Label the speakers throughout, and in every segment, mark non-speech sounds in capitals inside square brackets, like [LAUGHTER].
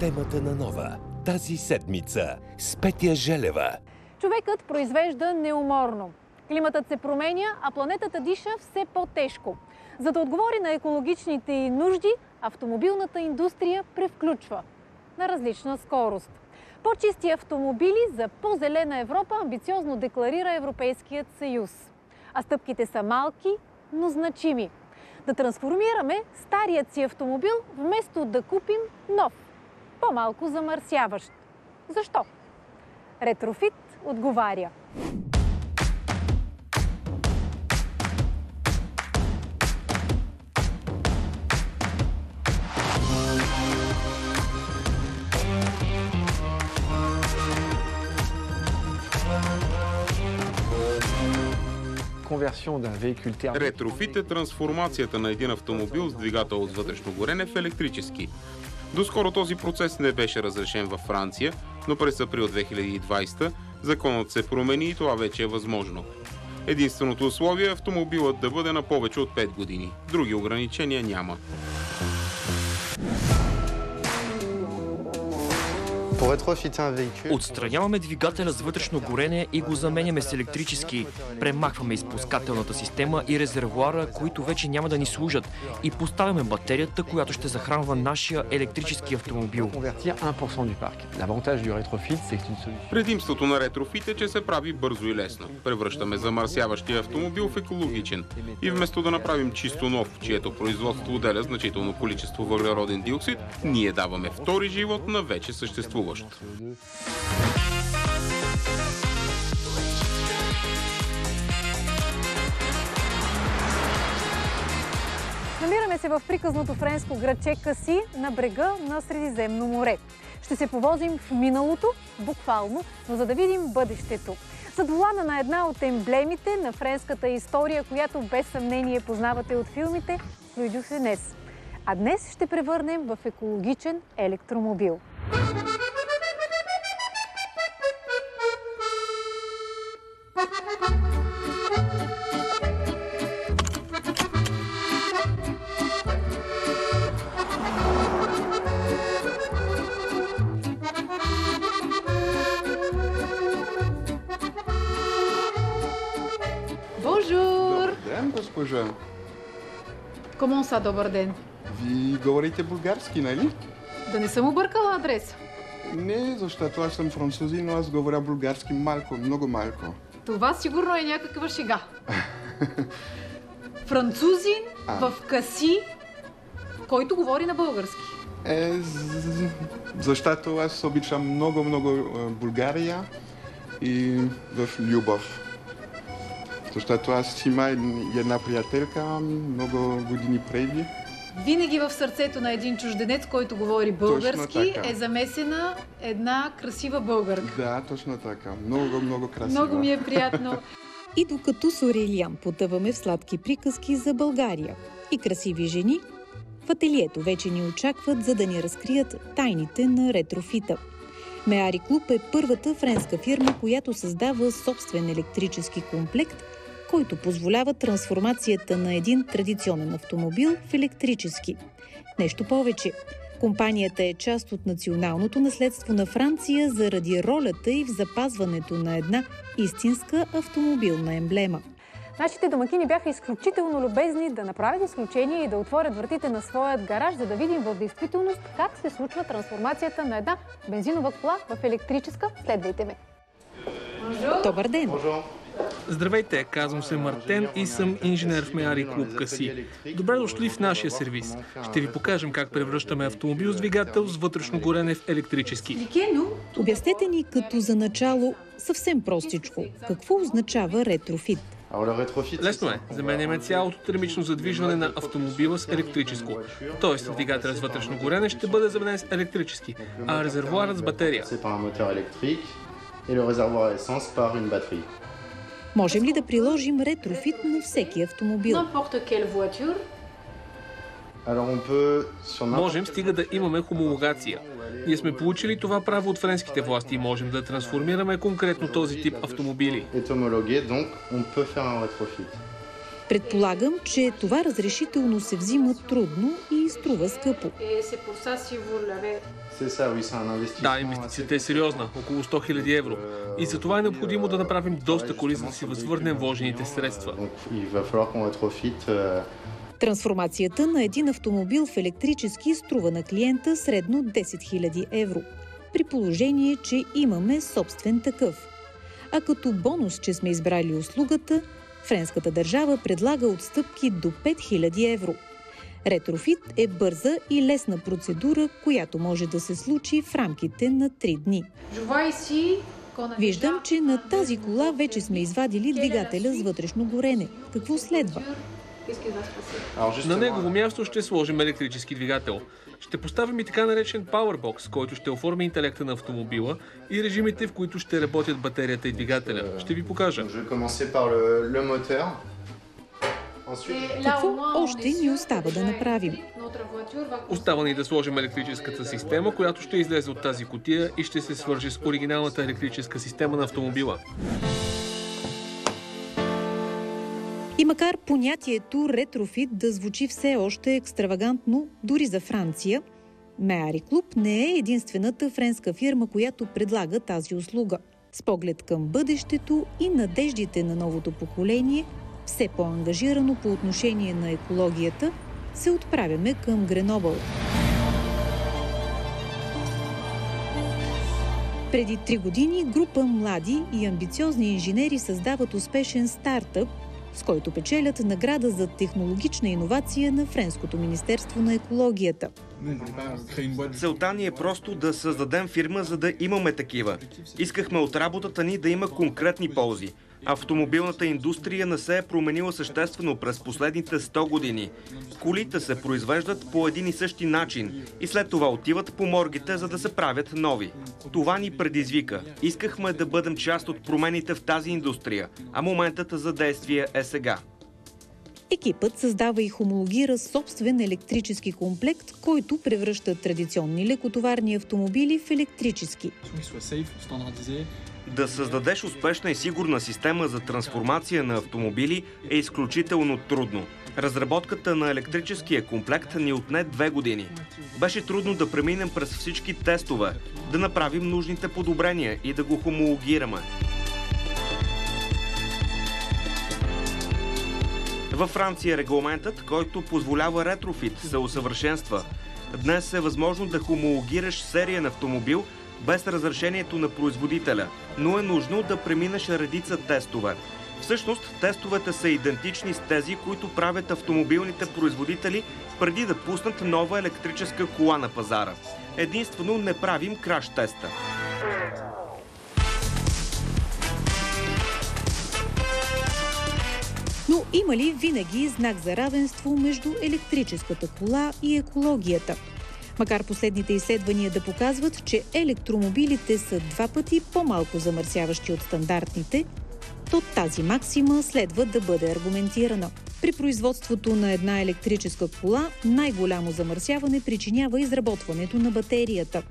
Speaker 1: Темата на нова тази седмица с Петя Желева.
Speaker 2: Човекът произвежда неуморно. Климатът се променя, а планетата диша все по-тежко. За да отговори на екологичните нужди, автомобилната индустрия превключва на различна скорост. По-чисти автомобили за по-зелена Европа амбициозно декларира Европейският съюз. А стъпките са малки, но значими. Да трансформираме старият си автомобил, вместо да купим нов, по-малко замърсяващ. Защо? Ретрофит отговаря.
Speaker 3: Ретрофит е трансформацията на един автомобил с двигател от вътрешно горене в електрически. Доскоро този процес не беше разрешен във Франция, но през април 2020 законът се промени и това вече е възможно. Единственото условие е автомобилът да бъде на повече от 5 години. Други ограничения няма.
Speaker 4: Отстраняваме двигателя с вътрешно горене и го заменяме с електрически. Премахваме изпускателната система и резервуара, които вече няма да ни служат. И поставяме батерията, която ще захранва нашия електрически автомобил.
Speaker 3: Предимството на ретрофит е, че се прави бързо и лесно. Превръщаме замърсяващия автомобил в екологичен. И вместо да направим чисто нов, чието производство отделя значително количество въглероден диоксид, ние даваме втори живот на вече съществуващ.
Speaker 2: Намираме се в приказното френско градче Каси на брега на Средиземно море. Ще се повозим в миналото, буквално, но за да видим бъдещето. Зад волана на една от емблемите на френската история, която без съмнение познавате от филмите Луи Дюфенес. А днес ще превърнем в екологичен електромобил. Бонжур!
Speaker 5: Ден, госпожа.
Speaker 2: Комон са, добър ден.
Speaker 5: Ви говорите български, нали?
Speaker 2: Да не съм объркала адреса.
Speaker 5: Не, защото аз съм французин, но аз говоря български малко, много малко.
Speaker 2: Това сигурно е някаква шега. [LAUGHS] Французин
Speaker 5: А.
Speaker 2: в Каси, който говори на български.
Speaker 5: Е, защото аз обичам много, много е, България и в любов. Защото аз има ед- една приятелка много години преди.
Speaker 2: Винаги в сърцето на един чужденец, който говори български, е замесена една красива българка.
Speaker 5: Да, точно така. Много, много красиво.
Speaker 2: Много ми е приятно.
Speaker 6: И докато с Орелиан потъваме в сладки приказки за България и красиви жени, в ателието вече ни очакват, за да ни разкрият тайните на ретрофита. Меари Клуб е първата френска фирма, която създава собствен електрически комплект, който позволява трансформацията на един традиционен автомобил в електрически. Нещо повече. Компанията е част от националното наследство на Франция заради ролята и в запазването на една истинска автомобилна емблема.
Speaker 2: Нашите домакини бяха изключително любезни да направят изключение и да отворят вратите на своят гараж, за да видим в действителност как се случва трансформацията на една бензинова кола в електрическа. Следвайте ме.
Speaker 6: Добър ден!
Speaker 7: Здравейте, казвам се Мартен и съм инженер в Меари Клуб Каси. Добре дошли в нашия сервис. Ще ви покажем как превръщаме автомобил с двигател с вътрешно горене в електрически.
Speaker 6: Обяснете ни като за начало съвсем простичко. Какво означава ретрофит?
Speaker 7: Лесно е. Заменяме цялото термично задвижване на автомобила с електрическо. Тоест, двигателят с вътрешно горене ще бъде заменен с електрически, а резервуарът с батерия.
Speaker 6: Можем ли да приложим ретрофит на всеки автомобил?
Speaker 7: Можем, стига да имаме хомологация. Ние сме получили това право от френските власти и можем да трансформираме конкретно този тип автомобили.
Speaker 6: Предполагам, че това разрешително се взима трудно и струва скъпо.
Speaker 7: Да, инвестицията е сериозна, около 100 000 евро. И за това е необходимо да направим доста коли, за да си възвърнем вложените средства.
Speaker 6: Трансформацията на един автомобил в електрически струва на клиента средно 10 000 евро, при положение, че имаме собствен такъв. А като бонус, че сме избрали услугата, френската държава предлага отстъпки до 5000 евро. Ретрофит е бърза и лесна процедура, която може да се случи в рамките на 3 дни. Виждам, че на тази кола вече сме извадили двигателя с вътрешно горене. Какво следва?
Speaker 7: На негово място ще сложим електрически двигател. Ще поставим и така наречен Powerbox, който ще оформи интелекта на автомобила и режимите, в които ще работят батерията и двигателя. Ще ви покажа.
Speaker 6: Какво още ни остава да направим?
Speaker 7: Остава ни да сложим електрическата система, която ще излезе от тази котия и ще се свържи с оригиналната електрическа система на автомобила.
Speaker 6: И макар понятието ретрофит да звучи все още екстравагантно, дори за Франция, Меари Клуб не е единствената френска фирма, която предлага тази услуга. С поглед към бъдещето и надеждите на новото поколение, все по-ангажирано по отношение на екологията, се отправяме към Гренобъл. Преди три години група млади и амбициозни инженери създават успешен стартъп, с който печелят награда за технологична иновация на Френското министерство на екологията.
Speaker 8: Целта ни е просто да създадем фирма, за да имаме такива. Искахме от работата ни да има конкретни ползи. Автомобилната индустрия не се е променила съществено през последните 100 години. Колите се произвеждат по един и същи начин и след това отиват по моргите, за да се правят нови. Това ни предизвика. Искахме да бъдем част от промените в тази индустрия, а моментът за действие е сега.
Speaker 6: Екипът създава и хомологира собствен електрически комплект, който превръща традиционни лекотоварни автомобили в електрически.
Speaker 8: Да създадеш успешна и сигурна система за трансформация на автомобили е изключително трудно. Разработката на електрическия комплект ни отне две години. Беше трудно да преминем през всички тестове, да направим нужните подобрения и да го хомологираме. Във Франция регламентът, който позволява ретрофит, се усъвършенства. Днес е възможно да хомологираш сериен автомобил без разрешението на производителя, но е нужно да преминеш редица тестове. Всъщност, тестовете са идентични с тези, които правят автомобилните производители преди да пуснат нова електрическа кола на пазара. Единствено не правим краш теста.
Speaker 6: Но има ли винаги знак за равенство между електрическата кола и екологията? Макар последните изследвания да показват, че електромобилите са два пъти по-малко замърсяващи от стандартните, то тази максима следва да бъде аргументирана. При производството на една електрическа кола най-голямо замърсяване причинява изработването на батерията.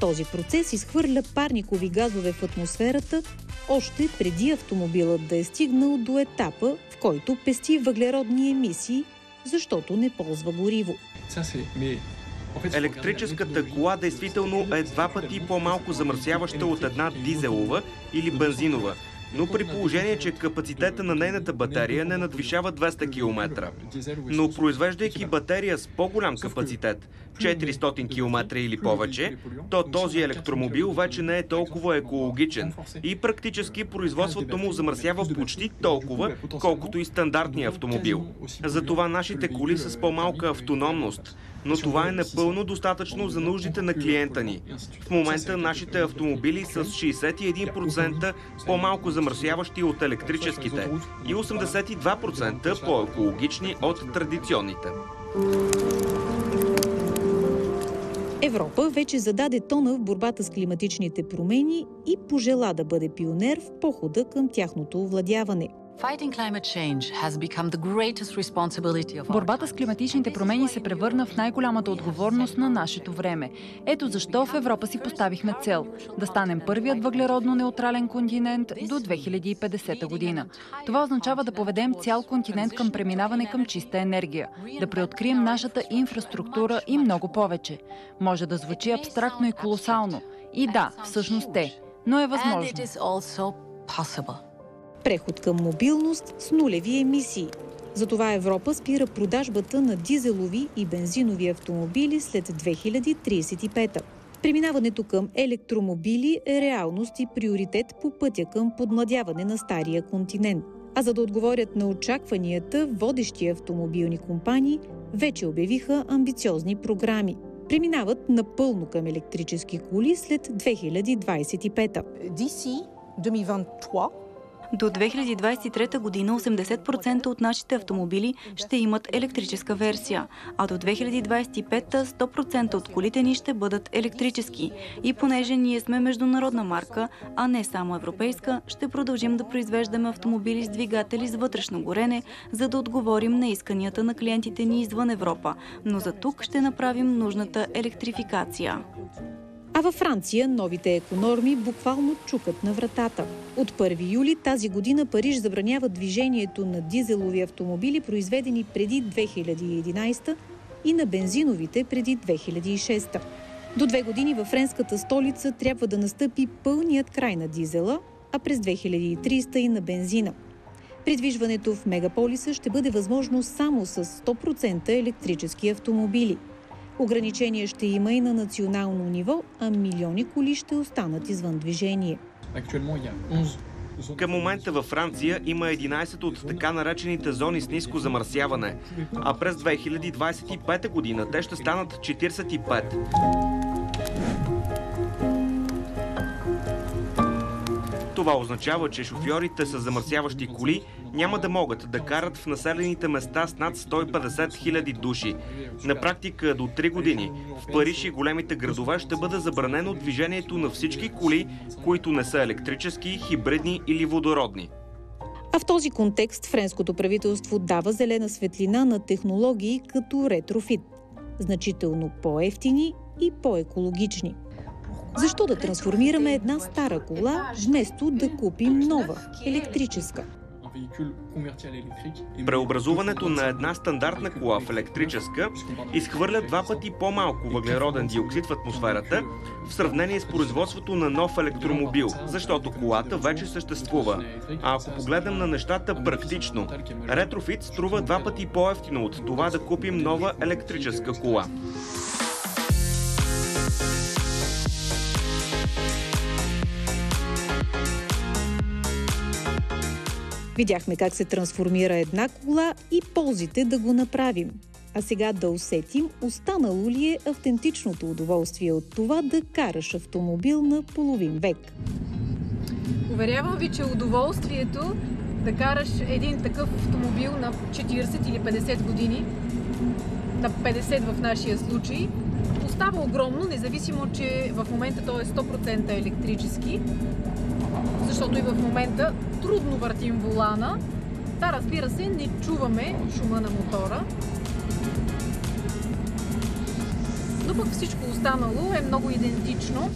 Speaker 6: Този процес изхвърля парникови газове в атмосферата още преди автомобилът да е стигнал до етапа, в който пести въглеродни емисии, защото не ползва гориво.
Speaker 8: Електрическата кола действително е два пъти по-малко замърсяваща от една дизелова или бензинова, но при положение, че капацитета на нейната батерия не надвишава 200 км. Но произвеждайки батерия с по-голям капацитет, 400 км или повече, то този електромобил вече не е толкова екологичен и практически производството му замърсява почти толкова, колкото и стандартния автомобил. Затова нашите коли са с по-малка автономност, но това е напълно достатъчно за нуждите на клиента ни. В момента нашите автомобили са с 61% по-малко замърсяващи от електрическите и 82% по-екологични от традиционните.
Speaker 6: Европа вече зададе тона в борбата с климатичните промени и пожела да бъде пионер в похода към тяхното овладяване.
Speaker 9: Борбата с климатичните промени се превърна в най-голямата отговорност на нашето време. Ето защо в Европа си поставихме цел да станем първият въглеродно неутрален континент до 2050 година. Това означава да поведем цял континент към преминаване към чиста енергия, да преоткрием нашата инфраструктура и много повече. Може да звучи абстрактно и колосално. И да, всъщност е, но е възможно.
Speaker 6: Преход към мобилност с нулеви емисии. Затова Европа спира продажбата на дизелови и бензинови автомобили след 2035. Преминаването към електромобили е реалност и приоритет по пътя към подмладяване на стария континент. А за да отговорят на очакванията, водещи автомобилни компании вече обявиха амбициозни програми. Преминават напълно към електрически коли след 2025.
Speaker 10: D'ici 2023,
Speaker 9: До 2023 година 80% от нашите автомобили ще имат електрическа версия, а до 2025 100% от колите ни ще бъдат електрически. И понеже ние сме международна марка, а не само европейска, ще продължим да произвеждаме автомобили с двигатели с вътрешно горене, за да отговорим на исканията на клиентите ни извън Европа. Но за тук ще направим нужната електрификация.
Speaker 6: А във Франция новите еконорми буквално чукат на вратата. От 1 юли тази година Париж забранява движението на дизелови автомобили, произведени преди 2011 и на бензиновите преди 2006. До две години във френската столица трябва да настъпи пълният край на дизела, а през 2300 и на бензина. Придвижването в мегаполиса ще бъде възможно само с 100% електрически автомобили – Ограничения ще има и на национално ниво, а милиони коли ще останат извън движение.
Speaker 8: Към момента във Франция има 11 от така наречените зони с ниско замърсяване, а през 2025 година те ще станат 45. Това означава, че шофьорите с замърсяващи коли няма да могат да карат в населените места с над 150 хиляди души. На практика до 3 години в Париж и големите градове ще бъде забранено движението на всички коли, които не са електрически, хибридни или водородни.
Speaker 6: А в този контекст френското правителство дава зелена светлина на технологии като ретрофит. Значително по-ефтини и по-екологични. Защо да трансформираме една стара кола, вместо да купим нова, електрическа?
Speaker 8: Преобразуването на една стандартна кола в електрическа изхвърля два пъти по-малко въглероден диоксид в атмосферата в сравнение с производството на нов електромобил, защото колата вече съществува. А ако погледнем на нещата практично, ретрофит струва два пъти по-ефтино от това да купим нова електрическа кола.
Speaker 6: Видяхме как се трансформира една кола и ползите да го направим. А сега да усетим, останало ли е автентичното удоволствие от това да караш автомобил на половин век.
Speaker 2: Уверявам ви, че удоволствието да караш един такъв автомобил на 40 или 50 години, на 50 в нашия случай, остава огромно, независимо, че в момента той е 100% електрически, защото и в момента трудно въртим волана. Да, разбира се, не чуваме шума на мотора. Но пък всичко останало е много идентично.